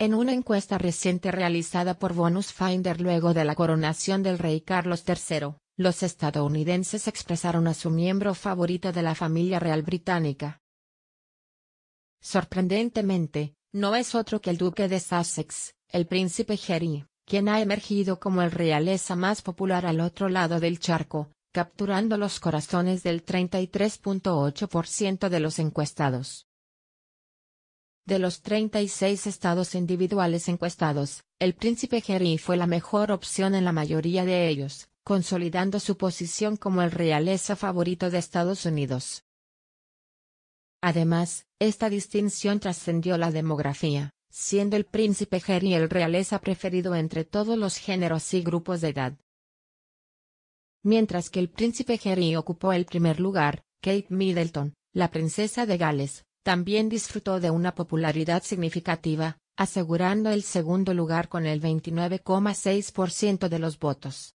En una encuesta reciente realizada por Bonus Finder luego de la coronación del rey Carlos III, los estadounidenses expresaron a su miembro favorito de la familia real británica. Sorprendentemente, no es otro que el duque de Sussex, el príncipe Harry, quien ha emergido como el realeza más popular al otro lado del charco, capturando los corazones del 33.8% de los encuestados. De los 36 estados individuales encuestados, el príncipe Harry fue la mejor opción en la mayoría de ellos, consolidando su posición como el realeza favorito de Estados Unidos. Además, esta distinción trascendió la demografía, siendo el príncipe Harry el realeza preferido entre todos los géneros y grupos de edad. Mientras que el príncipe Harry ocupó el primer lugar, Kate Middleton, la princesa de Gales, también disfrutó de una popularidad significativa, asegurando el segundo lugar con el 29,6% de los votos.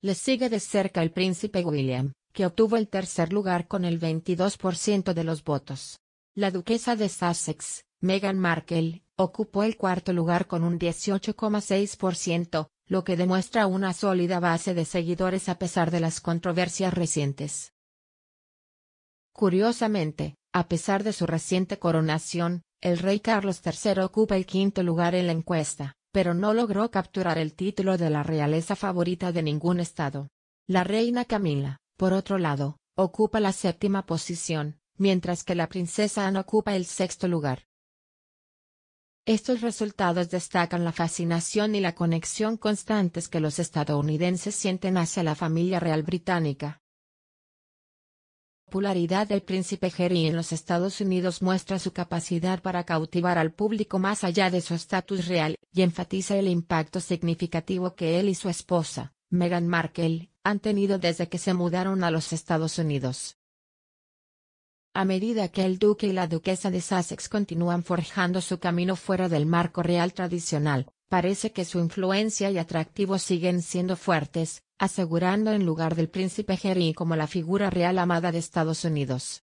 Le sigue de cerca el príncipe William, que obtuvo el tercer lugar con el 22% de los votos. La duquesa de Sussex, Meghan Markle, ocupó el cuarto lugar con un 18,6%, lo que demuestra una sólida base de seguidores a pesar de las controversias recientes. Curiosamente, a pesar de su reciente coronación, el rey Carlos III ocupa el quinto lugar en la encuesta, pero no logró capturar el título de la realeza favorita de ningún estado. La reina Camila, por otro lado, ocupa la séptima posición, mientras que la princesa Ana ocupa el sexto lugar. Estos resultados destacan la fascinación y la conexión constantes que los estadounidenses sienten hacia la familia real británica popularidad del príncipe Harry en los Estados Unidos muestra su capacidad para cautivar al público más allá de su estatus real, y enfatiza el impacto significativo que él y su esposa, Meghan Markle, han tenido desde que se mudaron a los Estados Unidos. A medida que el duque y la duquesa de Sussex continúan forjando su camino fuera del marco real tradicional, parece que su influencia y atractivo siguen siendo fuertes, asegurando en lugar del príncipe Harry como la figura real amada de Estados Unidos.